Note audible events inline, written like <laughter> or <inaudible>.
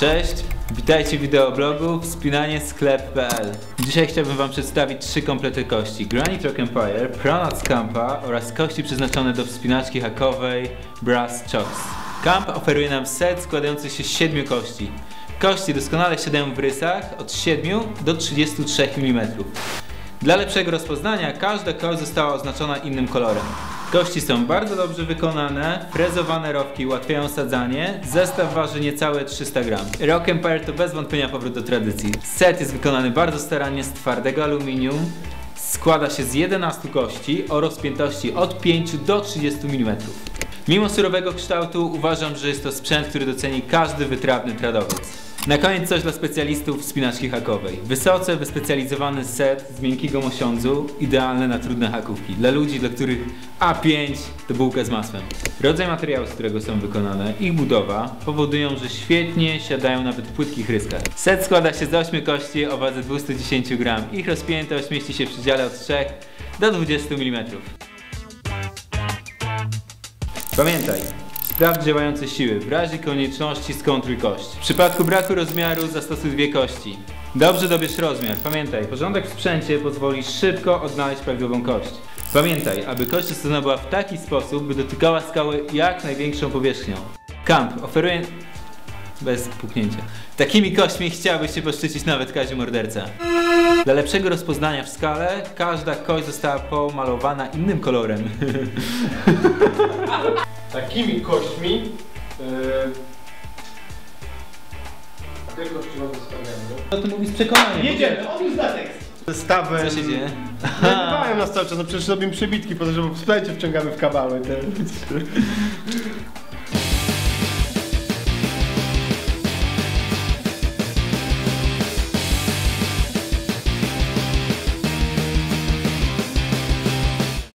Cześć, witajcie w wideoblogu wspinanie sklep.pl Dzisiaj chciałbym wam przedstawić trzy komplety kości. Granite Rock Empire, Pronax Campa oraz kości przeznaczone do wspinaczki hakowej Brass Chocks Camp oferuje nam set składający się z siedmiu kości. Kości doskonale siadają w rysach od 7 do 33 mm dla lepszego rozpoznania każda kość została oznaczona innym kolorem. Kości są bardzo dobrze wykonane, frezowane rowki ułatwiają sadzanie, zestaw waży niecałe 300 gram. Rock Empire to bez wątpienia powrót do tradycji. Set jest wykonany bardzo starannie z twardego aluminium, składa się z 11 kości o rozpiętości od 5 do 30 mm. Mimo surowego kształtu uważam, że jest to sprzęt, który doceni każdy wytrawny tradowiec. Na koniec coś dla specjalistów wspinaczki hakowej. Wysoce wyspecjalizowany set z miękkiego mosiądzu, idealny na trudne hakówki. Dla ludzi, dla których A5 to bułka z masłem. Rodzaj materiału, z którego są wykonane, ich budowa powodują, że świetnie siadają nawet w płytkich ryskach. Set składa się z 8 kości o wadze 210 gram. Ich rozpiętość mieści się w przedziale od 3 do 20 mm. Pamiętaj, sprawdź działające siły. W razie konieczności skontruj kość. W przypadku braku rozmiaru zastosuj dwie kości. Dobrze dobierz rozmiar. Pamiętaj, porządek w sprzęcie pozwoli szybko odnaleźć prawidłową kość. Pamiętaj, aby kość dostępna była w taki sposób, by dotykała skały jak największą powierzchnią. Camp oferuje... Bez puknięcia. Takimi kośćmi chciałbyś się poszczycić nawet Kaziu Morderca. Dla lepszego rozpoznania w skale, każda kość została pomalowana innym kolorem. <laughs> Takimi kośćmi. Yy... A te kości mam zostawiamy. No to mówi z przekonaniem. Jedziemy, on już tekst. Zestawem. Co się dzieje? <laughs> Nagrywałem nas cały czas, no przecież robimy przebitki po to, żeby w wciągamy w kawały. Te.